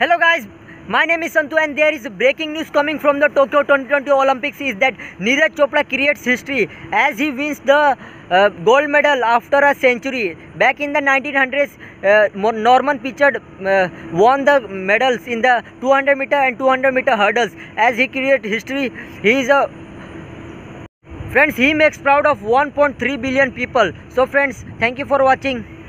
Hello guys, My name is Santu and there is breaking news coming from the Tokyo 2020 Olympics is that Neeraj Chopra creates history as he wins the uh, gold medal after a century. Back in the 1900s, uh, Norman Pritchard uh, won the medals in the 200 meter and 200 meter hurdles. As he creates history, he is a friends he makes proud of 1.3 billion people. So friends, thank you for watching.